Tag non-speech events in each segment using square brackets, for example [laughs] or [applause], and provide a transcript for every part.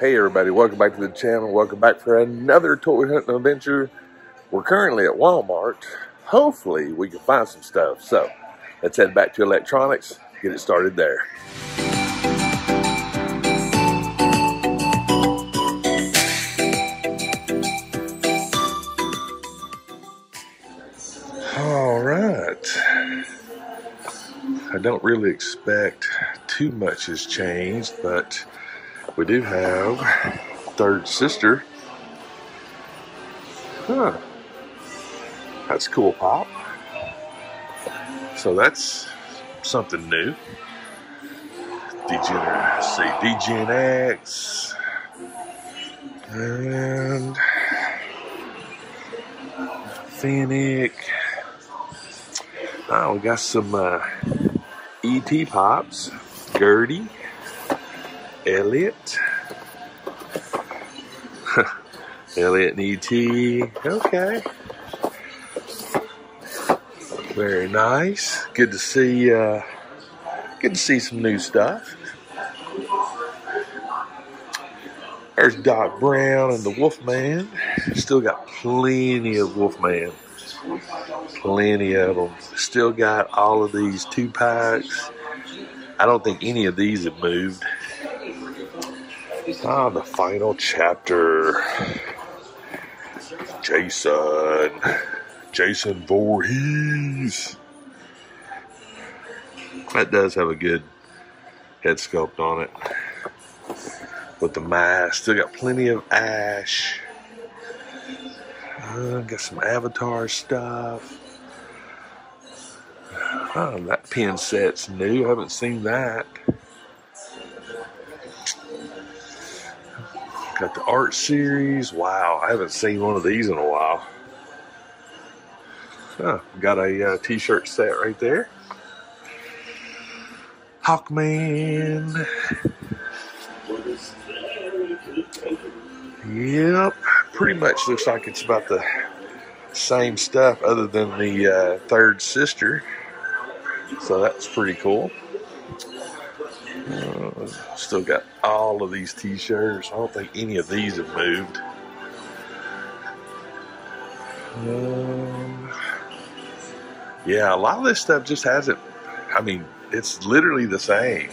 Hey everybody, welcome back to the channel. Welcome back for another toy hunting adventure. We're currently at Walmart. Hopefully we can find some stuff. So let's head back to electronics, get it started there. All right. I don't really expect too much has changed, but we do have third sister. Huh. That's cool, Pop. So that's something new. Degener, let's see, DGNX. And Fennec. Oh, we got some uh, ET Pops, Gertie. Elliot. [laughs] Elliot and E.T. Okay. Very nice. Good to see uh, good to see some new stuff. There's Doc Brown and the Wolfman. Still got plenty of Wolfman. Plenty of them. Still got all of these two packs. I don't think any of these have moved. Ah, the final chapter. Jason. Jason Voorhees. That does have a good head sculpt on it. With the mask. Still got plenty of Ash. Uh, got some Avatar stuff. Oh, that pin set's new. I haven't seen that. Got the art series. Wow, I haven't seen one of these in a while. Got a uh, t-shirt set right there. Hawkman. Yep, pretty much looks like it's about the same stuff other than the uh, third sister. So that's pretty cool. Uh, still got all of these t-shirts. I don't think any of these have moved. Um, yeah, a lot of this stuff just hasn't. I mean, it's literally the same.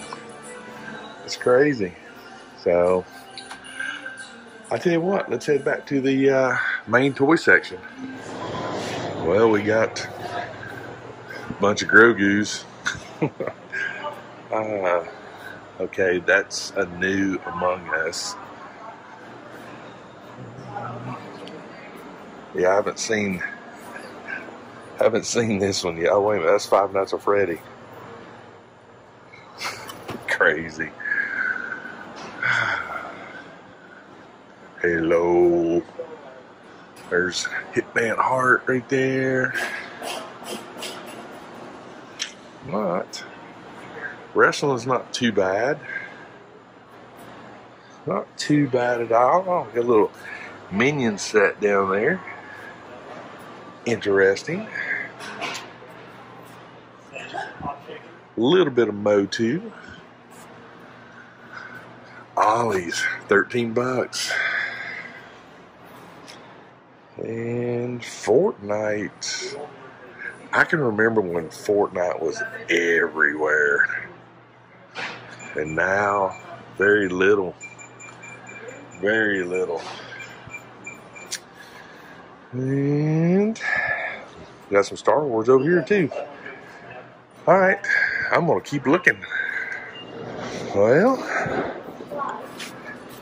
It's crazy. So, I tell you what, let's head back to the uh, main toy section. Well, we got a bunch of Grogu's. [laughs] uh, Okay, that's a new Among Us. Yeah, I haven't seen haven't seen this one yet. Oh wait a minute, that's Five Nights at Freddy. [laughs] Crazy. Hello. There's Hitman Hart right there. What? Wrestling's not too bad. Not too bad at all. Oh, got a little minion set down there. Interesting. A little bit of Motu. Ollie's, 13 bucks. And Fortnite. I can remember when Fortnite was everywhere and now very little, very little. And got some Star Wars over here too. All right, I'm gonna keep looking. Well,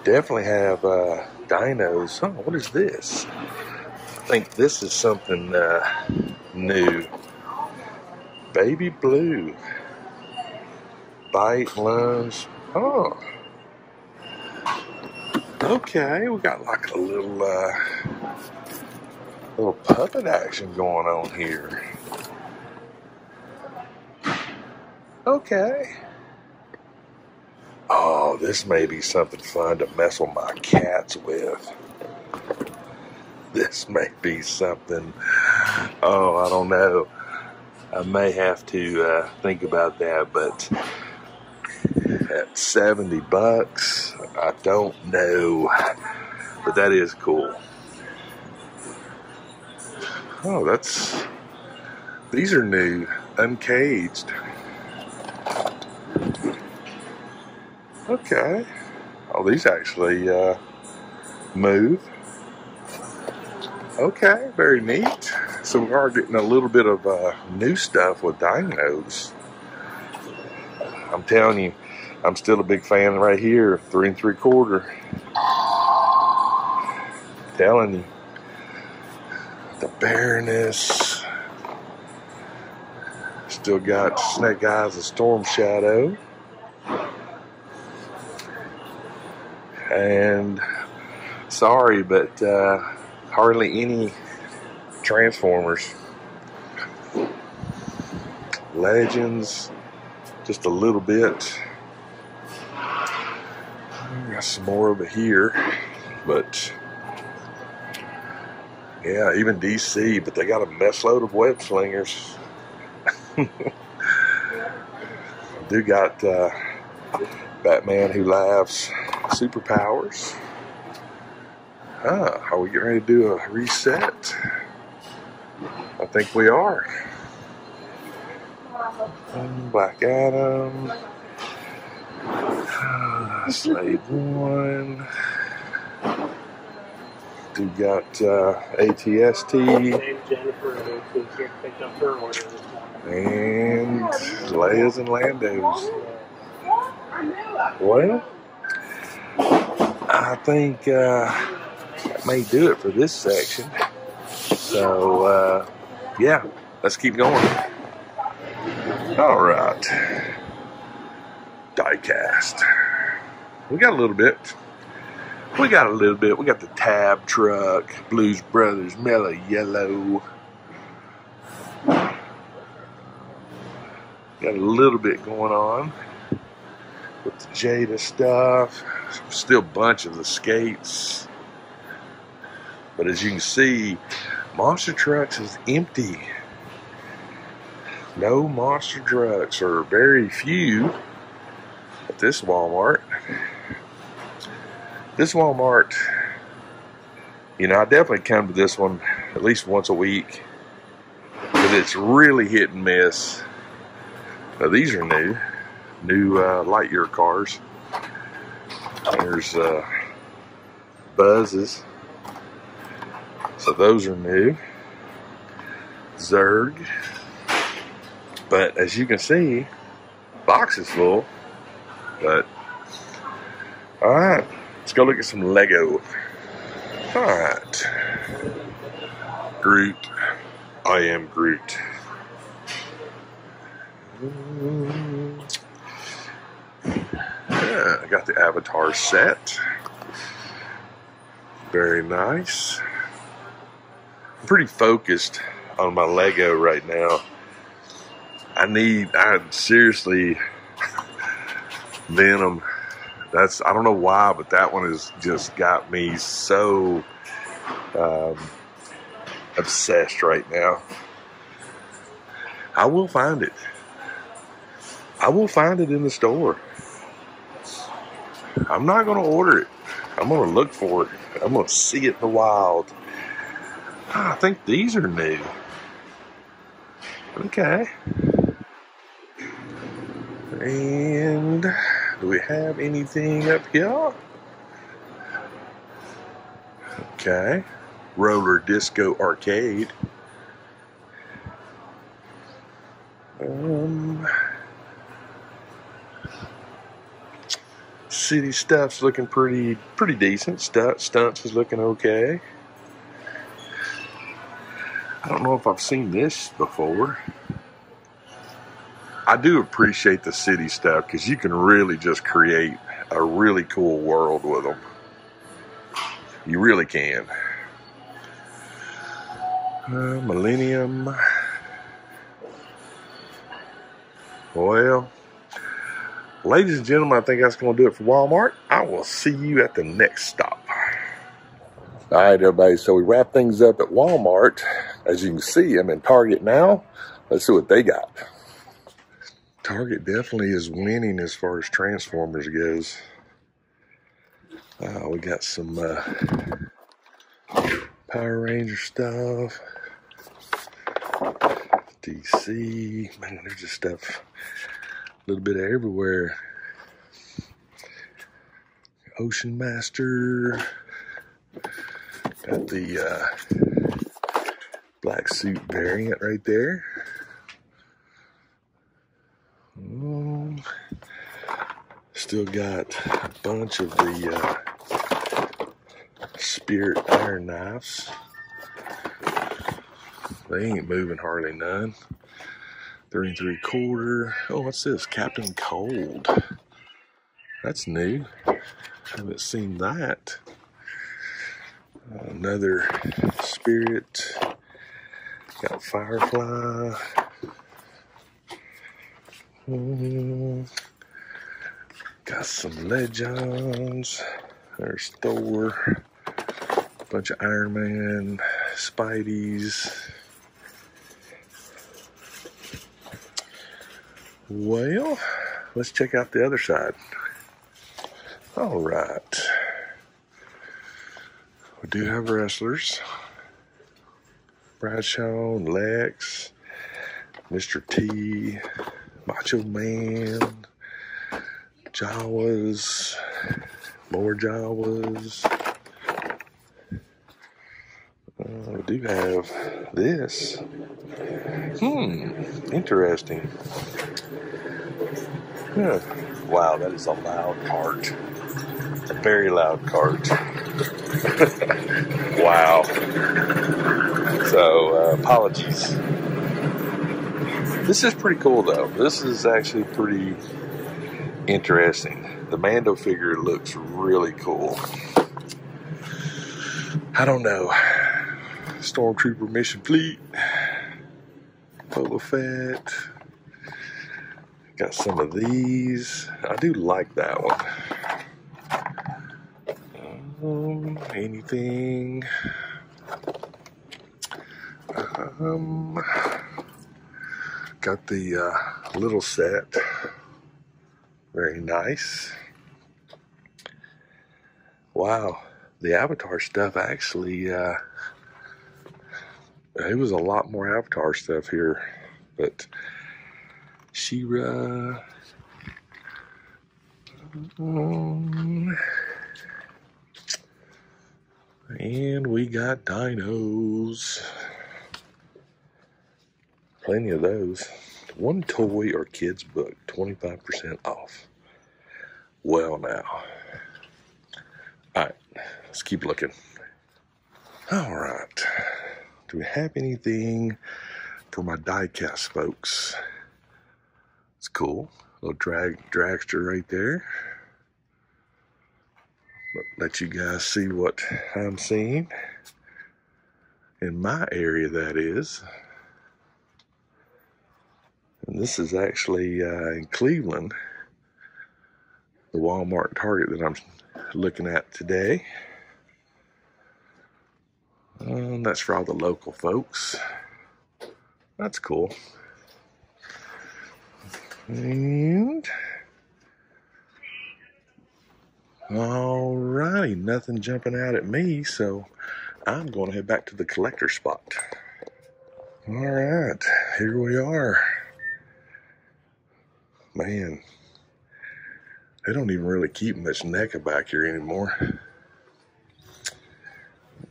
definitely have uh, dinos. Oh, what is this? I think this is something uh, new. Baby blue bite, lunge. Oh. Okay, we got like a little uh, little puppet action going on here. Okay. Oh, this may be something fun to mess with my cats with. This may be something. Oh, I don't know. I may have to uh, think about that, but 70 bucks. I don't know. But that is cool. Oh, that's. These are new. Uncaged. Okay. Oh, these actually uh, move. Okay, very neat. So we are getting a little bit of uh, new stuff with dinos. I'm telling you, I'm still a big fan right here, three and three quarter. Telling you, the Baroness. Still got Snake Eyes and Storm Shadow. And sorry, but uh, hardly any Transformers. Legends, just a little bit. Got some more over here, but yeah, even DC, but they got a mess load of web slingers. [laughs] do got uh, Batman who laughs superpowers. Ah, are we getting ready to do a reset? I think we are. Black Adam. [sighs] Slade 1. We got uh, ATST. And Leia's and Lando's. Well, I think uh, that may do it for this section. So, uh, yeah, let's keep going. All right. Diecast. We got a little bit. We got a little bit. We got the tab truck, Blues Brothers, Mellow Yellow. Got a little bit going on with the Jada stuff. Still a bunch of the skates. But as you can see, Monster Trucks is empty. No monster trucks, or very few, at this Walmart. This Walmart, you know, I definitely come to this one at least once a week. But it's really hit and miss. Now, these are new, new uh, Lightyear cars. There's uh, Buzzes. So those are new. Zurg, But as you can see, box is full. But all right, let's go look at some Lego. All right, Groot. I am Groot. Yeah, I got the Avatar set. Very nice. I'm pretty focused on my Lego right now. I need, I seriously, Venom. That's, I don't know why, but that one has just got me so um, obsessed right now. I will find it. I will find it in the store. I'm not going to order it. I'm going to look for it. I'm going to see it in the wild. Ah, I think these are new. Okay. And do we have anything up here? Okay. Roller Disco Arcade. Um, city stuff's looking pretty pretty decent. Stunt, stunts is looking okay. I don't know if I've seen this before. I do appreciate the city stuff because you can really just create a really cool world with them. You really can. Uh, Millennium. Well, ladies and gentlemen, I think that's going to do it for Walmart. I will see you at the next stop. All right, everybody. So we wrap things up at Walmart. As you can see, I'm in Target now. Let's see what they got. Target definitely is winning as far as Transformers goes. Uh, we got some uh, Power Ranger stuff. DC. Man, there's just stuff a little bit everywhere. Ocean Master. Got the uh, black suit variant right there. Still got a bunch of the uh, Spirit Iron Knives. They ain't moving hardly none. Three and three quarter. Oh, what's this? Captain Cold. That's new. Haven't seen that. Another Spirit. Got Firefly. Mm, got some Legends. There's Thor. A bunch of Iron Man, Spideys. Well, let's check out the other side. All right. We do have wrestlers. Bradshaw, Lex, Mr. T, Macho Man, Jawas, more Jawas. Uh, we do have this. Hmm, interesting. Yeah. Wow, that is a loud cart. A very loud cart. [laughs] wow. So, uh, apologies. This is pretty cool, though. This is actually pretty interesting. The Mando figure looks really cool. I don't know. Stormtrooper Mission Fleet, Boba Fett. Got some of these. I do like that one. Um, anything? Um, got the uh, little set. Very nice. Wow, the Avatar stuff actually. Uh, it was a lot more Avatar stuff here, but She-Ra. Um, and we got dinos. Plenty of those. One toy or kids book, 25% off. Well, now. All right, let's keep looking. All right. Do we have anything for my diecast folks? It's cool. Little drag dragster right there. Let you guys see what I'm seeing in my area. That is, this is actually uh, in Cleveland, the Walmart Target that I'm looking at today. Um, that's for all the local folks. That's cool. And alrighty, nothing jumping out at me, so I'm going to head back to the collector spot. Alright, here we are. Man, they don't even really keep much NECA back here anymore.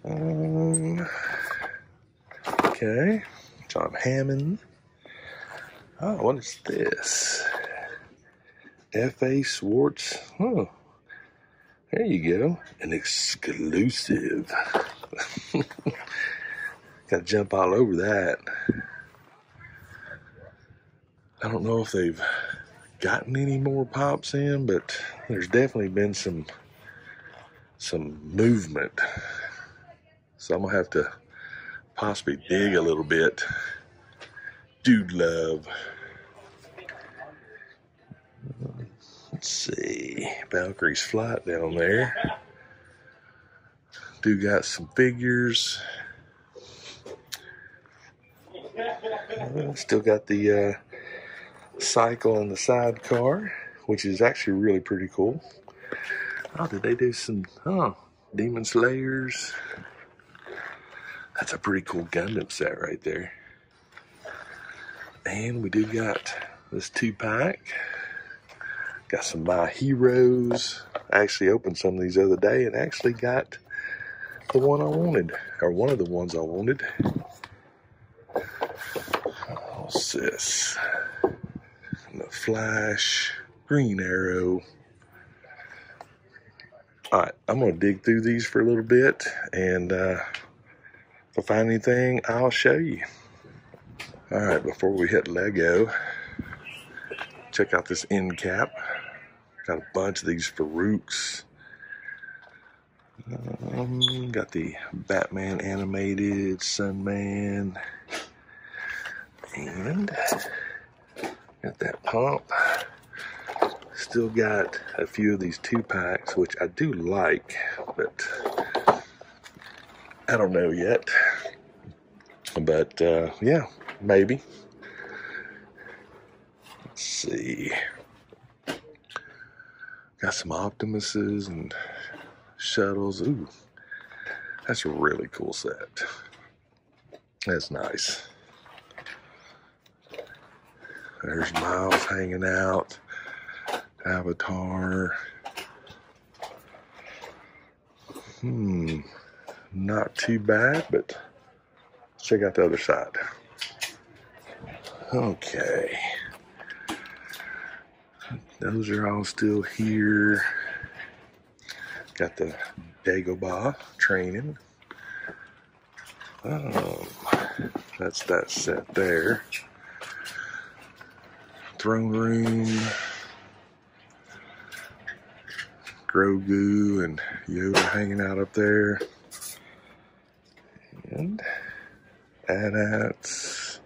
Um, okay, John Hammond. Oh, what is this? F.A. Schwarz. Oh, there you go. An exclusive. [laughs] Got to jump all over that. I don't know if they've gotten any more pops in, but there's definitely been some some movement so I'm gonna have to possibly dig a little bit. Dude love. Let's see. Valkyrie's flight down there. Do got some figures. Still got the uh, cycle and the sidecar, which is actually really pretty cool. Oh, did they do some, oh, Demon Slayers? That's a pretty cool Gundam set right there. And we do got this two pack. Got some My Heroes. I actually opened some of these the other day and actually got the one I wanted, or one of the ones I wanted. Oh, What's this? Flash, Green Arrow. All right, I'm gonna dig through these for a little bit, and uh, if I find anything, I'll show you. All right, before we hit Lego, check out this end cap. Got a bunch of these Farouks. Um, got the Batman animated, Sunman, and got that pump. Still got a few of these two packs, which I do like, but I don't know yet. But uh, yeah, maybe. Let's see. Got some Optimuses and shuttles. Ooh, that's a really cool set. That's nice. There's Miles hanging out. Avatar. Hmm, not too bad, but let's check out the other side. Okay. Those are all still here. Got the Dagobah training. Um, that's that set there. Throne room. Grogu and Yoda hanging out up there. And AT-ATs.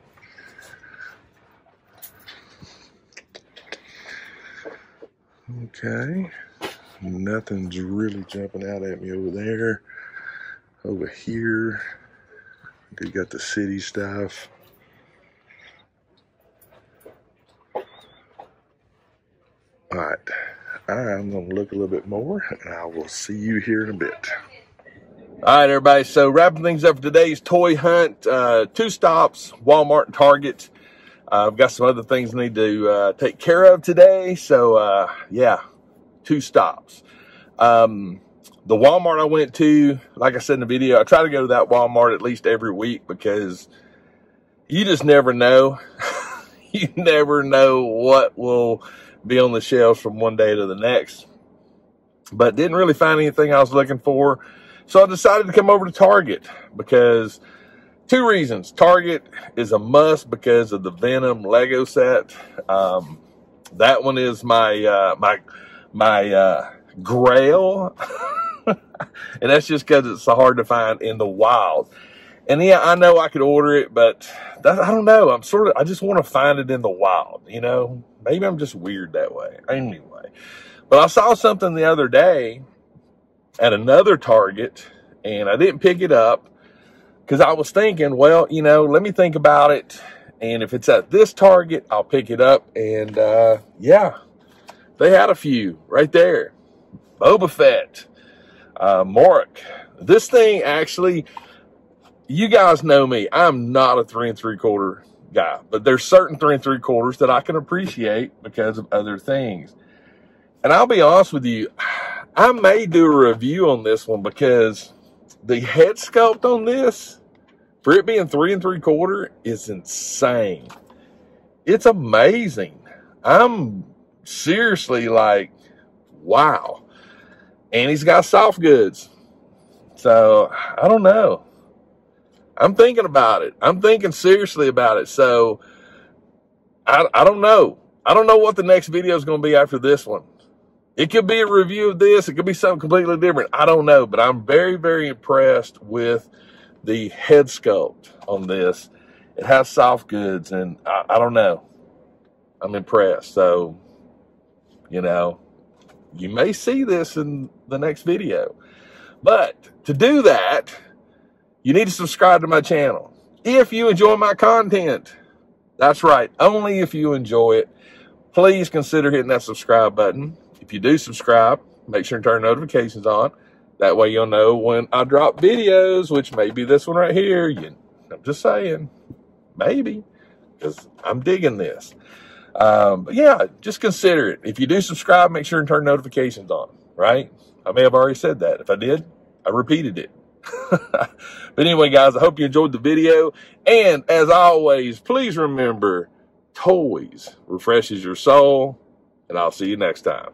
Okay. Nothing's really jumping out at me over there. Over here, you got the city stuff. All right, I'm gonna look a little bit more and I will see you here in a bit. All right, everybody. So wrapping things up for today's toy hunt, uh, two stops, Walmart and Target. Uh, I've got some other things I need to uh, take care of today. So, uh, yeah, two stops. Um, the Walmart I went to, like I said in the video, I try to go to that Walmart at least every week because you just never know. [laughs] you never know what will be on the shelves from one day to the next. But didn't really find anything I was looking for. So I decided to come over to Target because two reasons. Target is a must because of the Venom Lego set. Um, that one is my, uh, my, my, uh, grail. [laughs] and that's just because it's so hard to find in the wild. And yeah, I know I could order it, but that, I don't know. I'm sort of, I just want to find it in the wild, you know? Maybe I'm just weird that way. Anyway, but I saw something the other day at another Target and I didn't pick it up because I was thinking, well, you know, let me think about it. And if it's at this Target, I'll pick it up. And uh, yeah, they had a few right there. Boba Fett, uh, Mork. This thing actually, you guys know me. I'm not a three and three quarter guy, but there's certain three and three quarters that I can appreciate because of other things. And I'll be honest with you, [sighs] I may do a review on this one because the head sculpt on this, for it being three and three quarter, is insane. It's amazing. I'm seriously like, wow. And he's got soft goods. So I don't know. I'm thinking about it. I'm thinking seriously about it. So I, I don't know. I don't know what the next video is going to be after this one. It could be a review of this. It could be something completely different. I don't know, but I'm very, very impressed with the head sculpt on this. It has soft goods, and I, I don't know. I'm impressed. So, you know, you may see this in the next video. But to do that, you need to subscribe to my channel. If you enjoy my content, that's right, only if you enjoy it, please consider hitting that subscribe button. If you do subscribe, make sure and turn notifications on. That way you'll know when I drop videos, which may be this one right here. You, I'm just saying, maybe, because I'm digging this. Um, but yeah, just consider it. If you do subscribe, make sure and turn notifications on, right? I may have already said that. If I did, I repeated it. [laughs] but anyway, guys, I hope you enjoyed the video. And as always, please remember, toys refreshes your soul. And I'll see you next time.